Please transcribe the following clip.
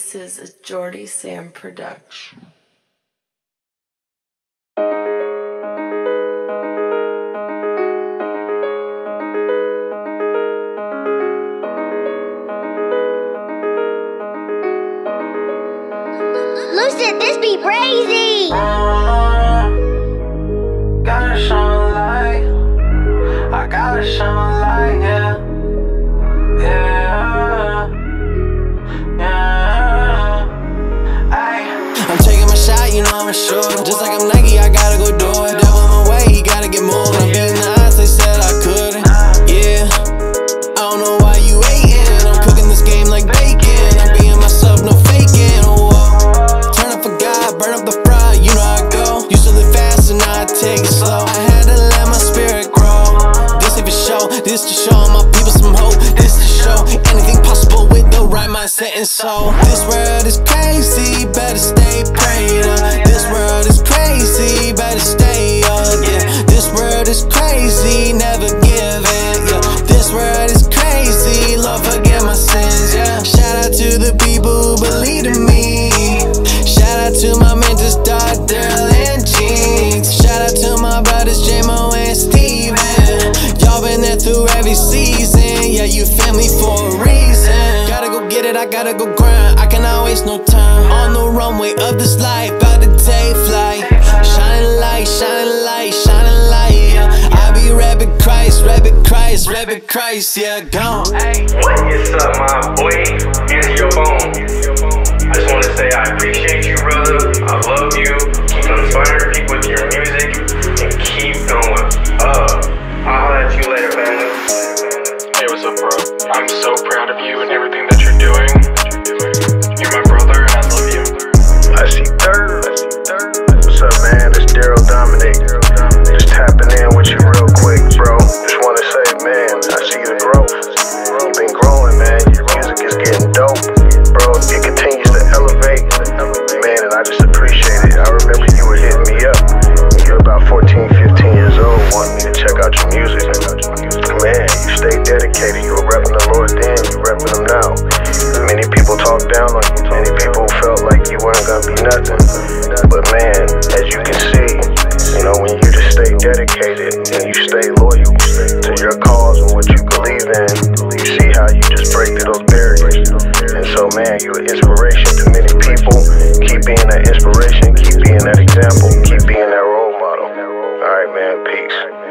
This is a Jordy Sam production. Lucid, this be crazy. Gotta shine a light. I gotta shine a light, yeah. Yeah. Shot, you know I'm a. Just like I'm Nike, I gotta go do it. Devil in my way, he gotta get moving. I'm beating the odds, they said I couldn't. Yeah. I don't know why you hating. I'm cooking this game like bacon. I'm being myself, no faking. Oh, whoa. Turn up for God, burn up the fry, you know how I go. Live fast and now I take it slow. I had to let my spirit grow. This if it show, this to show my people some hope. This to show anything possible with the right mindset and soul. This world is crazy, better stay gotta go grind. I cannot waste no time. On the runway of this life, about to take flight. Shining light, shining light, shining light. Yeah. I be rapping Christ, rapping Christ, rapping Christ. Yeah, gone. What's up, my boy? Here's your phone. I just want to say I appreciate you, brother. I love you. Keep inspiring people with your music and keep going up. I'll holler you later, family. Hey, what's up, bro? I'm so proud of you and everything that. down on you. Many people felt like you weren't gonna be nothing. But man, as you can see, you know, when you just stay dedicated and you stay loyal to your cause and what you believe in, you see how you just break through those barriers. And so, man, you're an inspiration to many people. Keep being that inspiration, keep being that example, keep being that role model. All right, man, peace.